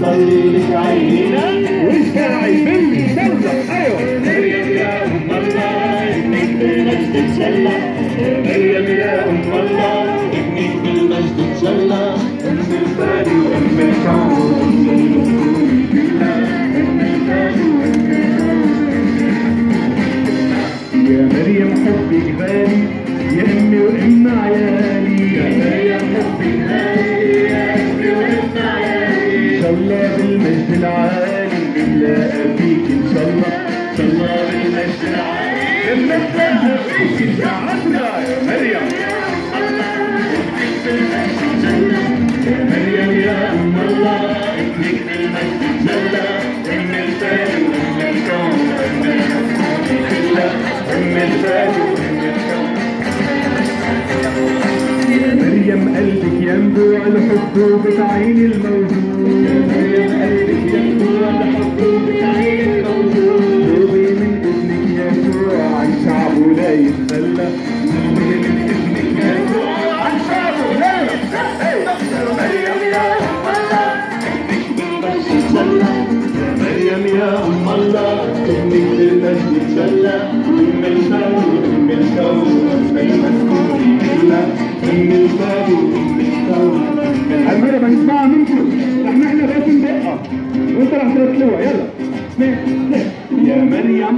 ونصلي لك عينينا واشتاعي فيلم سلم أيوه مريم يا ام الله ابنك بالمجد تسلى مريم يا ام الله ابنك بالمجد ام وام الكون ام وام يا مريم حبك غالي يا أمي وام عيالي. يا مريم مريم قلبك ينبوع الحب وبتعين الموجود. عن شعبه لا يتخلى عن شعبه لا يتخلى يا مريم يا ام الله ابنك بالمجد تسلى يا مريم يا ام تسلى ام الكون وام المسكون كلها ام الفادي وام الكون المرة بنسمعها منكم إحنا إحنا بس ندقها وانت راح ترتلوها يلا يا مريم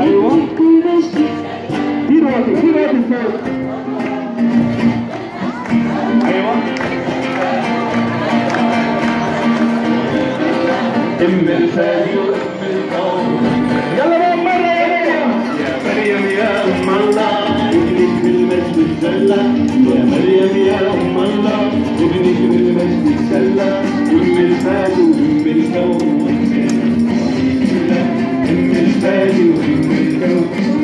أيوه. في دلوقتي في دلوقتي الصوت. أيوه. ام الفادي وام القوم يلا بقى مرة يا مريم. يا مريم يا أم الله ابنك بالمجد سلة يا مريم يا أم الله ابنك بالمجد سلة أم الفادي you, we go.